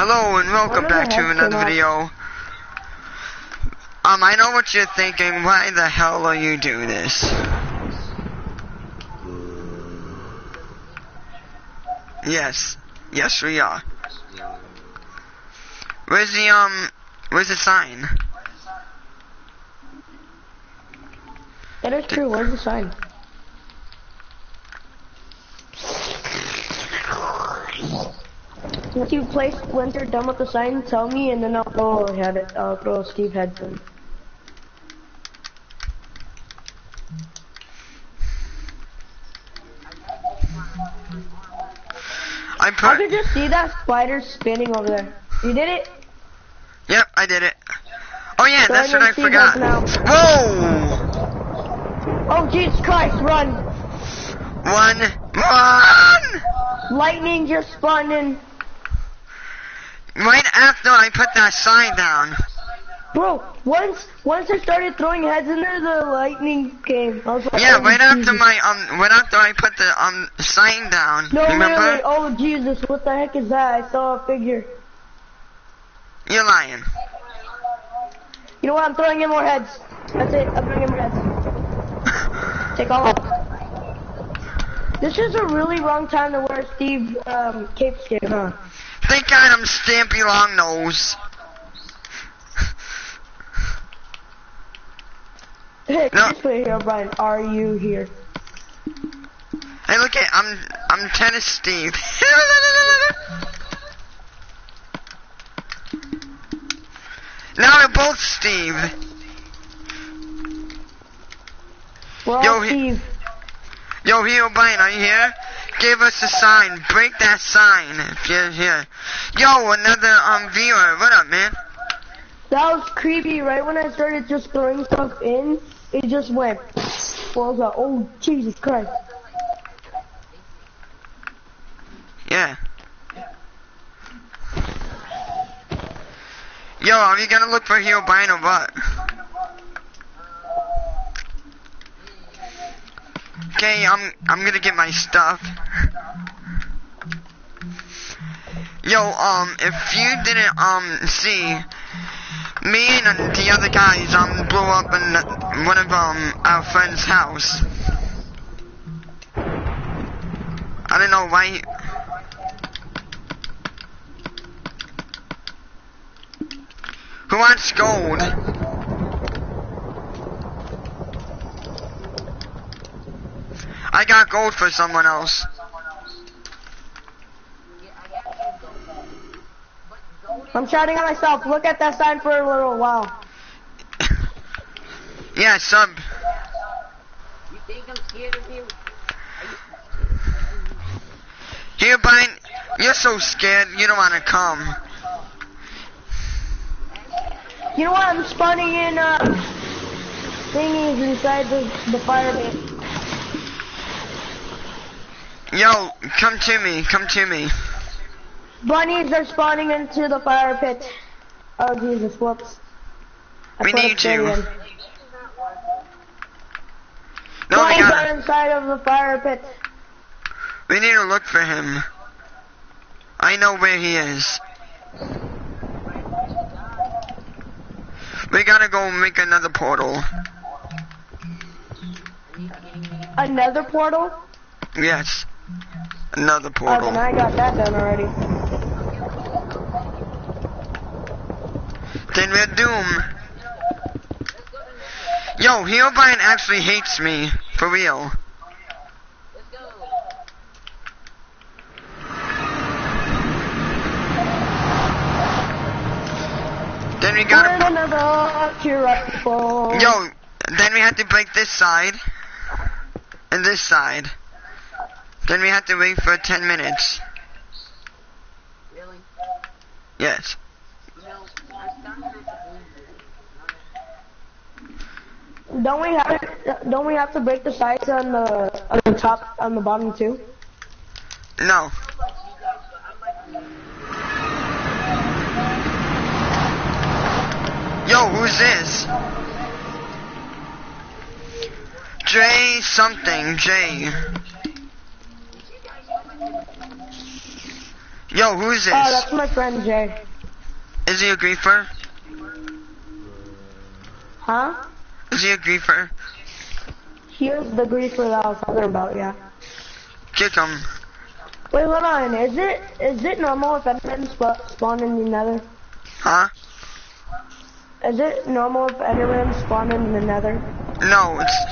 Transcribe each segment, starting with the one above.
Hello and welcome back to another video. Um, I know what you're thinking. Why the hell are you doing this? Yes. Yes, we are. Where's the, um, where's the sign? That is true. Where's the sign? Once you place, once you're done with the sign, tell me, and then I'll throw a head, I'll throw a Steve headphone. I I could just see that spider spinning over there. You did it? yep, I did it. Oh yeah, So that's I'm what I guys forgot. Whoa! Oh Jesus Christ! Run! One, run! Lightning just spawned in. Right after I put that sign down. Bro, once once I started throwing heads in there, the lightning came. I was like, Yeah, oh, right after my um, right after I put the um sign down. No, remember? really. Oh Jesus, what the heck is that? I saw a figure. You're lying. You know what? I'm throwing in more heads. That's it. I'm throwing in more heads. Take all. This is a really wrong time to wear Steve um, cape skin, huh? Thank God I'm Stampy Long Nose. Hey, No. Herobrine. Are you here? Hey, look at I'm I'm Tennis Steve. now we're both Steve. We're all Yo, he- Steve. Yo, Herobrine, are you here? Give us a sign. Break that sign if you're here. Yo, another um viewer. What up, man? That was creepy. Right when I started just throwing stuff in, it just went. Well, like, oh Jesus Christ. Yeah. Yo, are you gonna look for Herobrine or what? Okay, I'm I'm gonna get my stuff. Yo, um, if you didn't um see, me and the other guys um blew up in one of um our friend's house. I don't know why. Who wants gold? I got gold for someone else. I'm shouting at myself. Look at that sign for a little while. Yeah, sub. You think I'm scared of him? Herobrine, you're so scared, you don't want to come. You know what? I'm spawning in uh, thingies inside the, the fire pit. Yo, come to me, come to me. Bunnies are spawning into the fire pit. Oh Jesus, whoops. I We need you. No, are gotta, inside of the fire pit. we need to look for him. I know where he is. We gotta go make another portal. Another portal? Yes. Another Oh, portal. then I got that done already. Then we're doomed. Yo, Herobrine actually hates me. For real. Then we another. Yo, then we have to break this side. And this side. Then we have to wait for 10 minutes. Really? Yes. You know, I started to believe it. Don't we have to, don't we have to break the sides on the on the top on the bottom too? No. Yo, who's this? J something, J. Yo, who is this? Oh, that's my friend Jay. Is he a griefer? Huh? Is he a griefer? He is the griefer that I was talking about, yeah. Kick him. Wait, hold on. Is it is it normal if Endermen sp- spawn in the Nether? Huh? Is it normal if Endermen spawn in the Nether? No, it's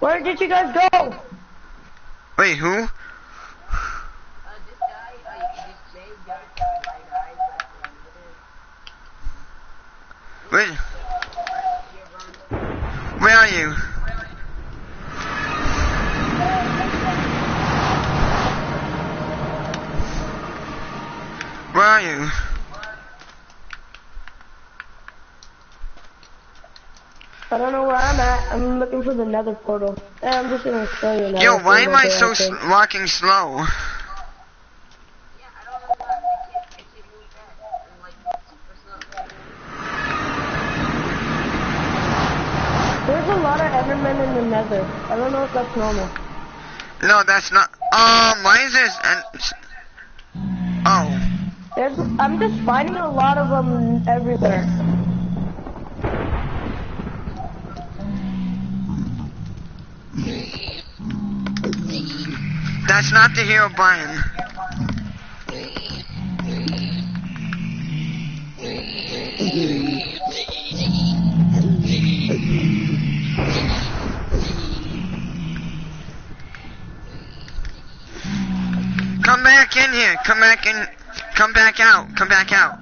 Where did you guys go? Wait, who? Wait. Where are you? Where are you? I don't know where I'm at. I'm looking for the Nether portal. And I'm just gonna show you now. Yo, why am I so walking slow? yeah, I don't know why it can, it can move fast and like super slow. There's a lot of Endermen in the Nether. I don't know if that's normal. No, that's not. Um, why is this? And oh, There's, I'm just finding a lot of them everywhere. That's not the Herobrine. Come back in here. Come back in. Come back out. Come back out.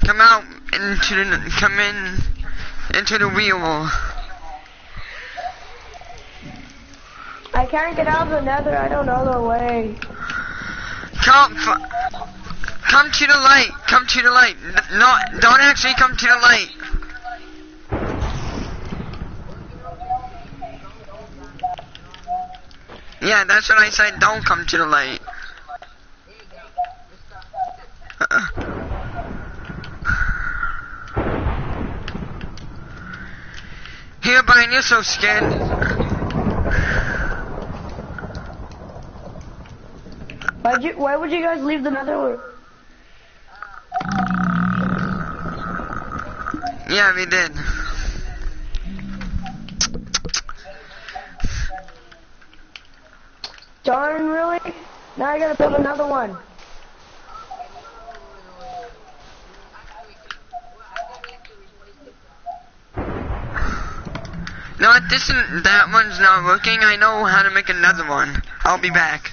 Come out into the. Come in into the wheel. I can't get out of the Nether. I don't know the way. Come. Come to the light. Come to the light. N- No, don't actually come to the light. Yeah, that's what I said. Don't come to the light. Herobrine, you're so scared. Why'd you, why would you guys leave the Nether? Yeah, we did. Darn, really? Now I gotta build another one. No, this is, that one's not working. I know how to make another one. I'll be back.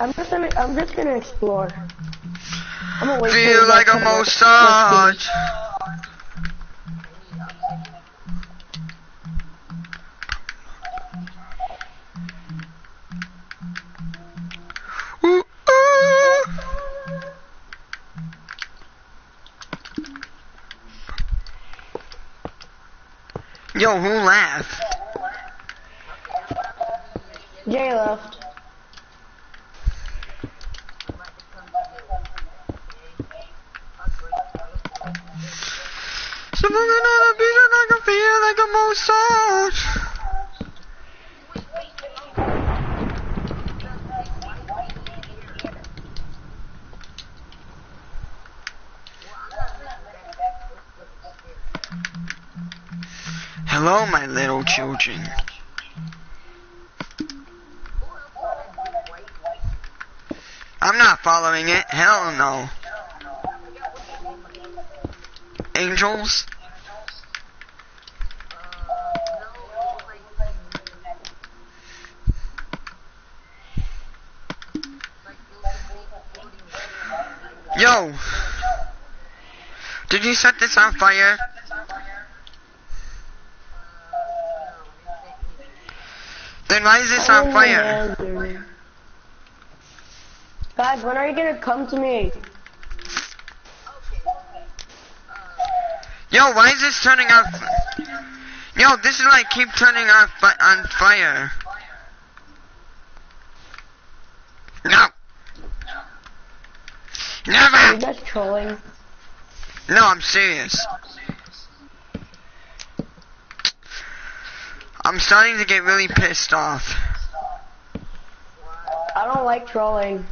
I'm just gonna, I'm just gonna explore. I'm gonna wait Feel you like a massage. Yo, who laughed? Jay left. On beat and I can feel like a. Hello, my little children. I'm not following it. Hell no. Angels? Yo! Did you set this on fire? Then why is this on Oh, fire? Guys, when are you gonna come to me? Yo, why is this turning off? Yo, this is like keep turning off fi- on fire. No. Are you Never. guys trolling? No, I'm serious. I'm starting to get really pissed off. I don't like trolling.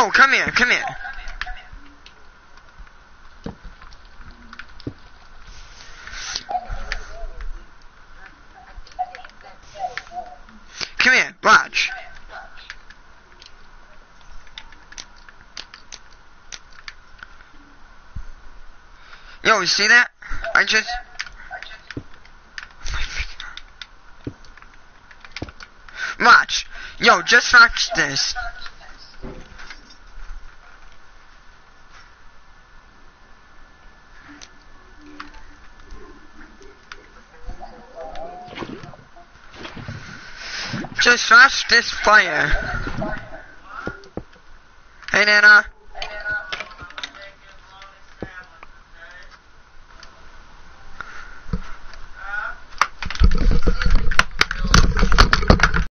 Yo, come here, come here. Come here, watch. Yo, you see that? I just... Watch. Yo, just watch this. Just watch this fire. Hey, Nana.